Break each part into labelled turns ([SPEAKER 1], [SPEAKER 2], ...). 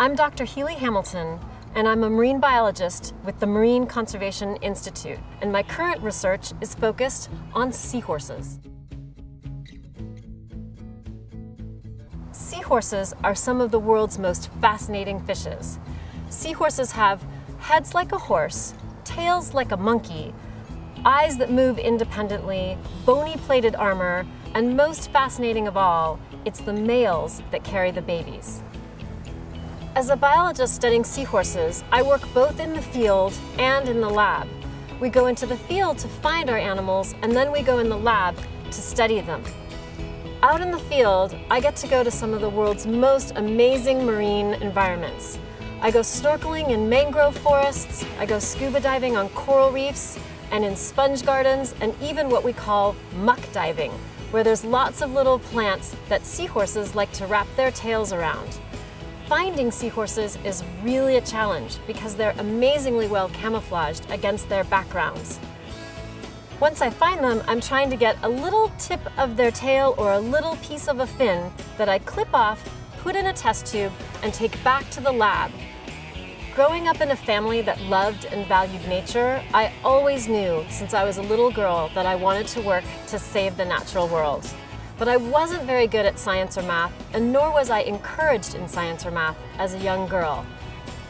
[SPEAKER 1] I'm Dr. Healy Hamilton, and I'm a marine biologist with the Marine Conservation Institute, and my current research is focused on seahorses. Seahorses are some of the world's most fascinating fishes. Seahorses have heads like a horse, tails like a monkey, eyes that move independently, bony plated armor, and most fascinating of all, it's the males that carry the babies. As a biologist studying seahorses, I work both in the field and in the lab. We go into the field to find our animals, and then we go in the lab to study them. Out in the field, I get to go to some of the world's most amazing marine environments. I go snorkeling in mangrove forests, I go scuba diving on coral reefs, and in sponge gardens, and even what we call muck diving, where there's lots of little plants that seahorses like to wrap their tails around. Finding seahorses is really a challenge because they're amazingly well camouflaged against their backgrounds. Once I find them, I'm trying to get a little tip of their tail or a little piece of a fin that I clip off, put in a test tube, and take back to the lab. Growing up in a family that loved and valued nature, I always knew since I was a little girl that I wanted to work to save the natural world. But I wasn't very good at science or math, and nor was I encouraged in science or math as a young girl.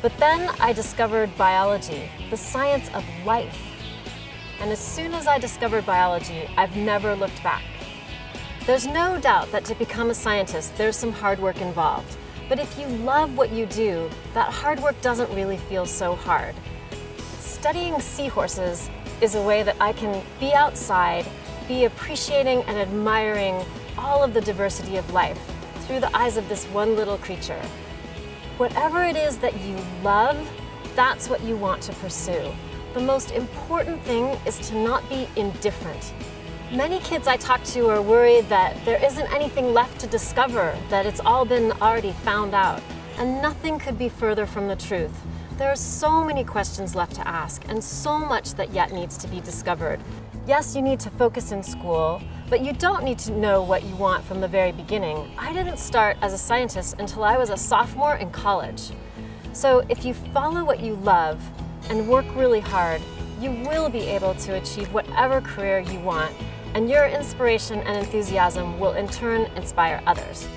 [SPEAKER 1] But then I discovered biology, the science of life. And as soon as I discovered biology, I've never looked back. There's no doubt that to become a scientist, there's some hard work involved. But if you love what you do, that hard work doesn't really feel so hard. Studying seahorses is a way that I can be outside, be appreciating and admiring all of the diversity of life through the eyes of this one little creature. Whatever it is that you love, that's what you want to pursue. The most important thing is to not be indifferent. Many kids I talk to are worried that there isn't anything left to discover, that it's all been already found out. And nothing could be further from the truth. There are so many questions left to ask and so much that yet needs to be discovered. Yes, you need to focus in school, but you don't need to know what you want from the very beginning. I didn't start as a scientist until I was a sophomore in college. So if you follow what you love and work really hard, you will be able to achieve whatever career you want, and your inspiration and enthusiasm will in turn inspire others.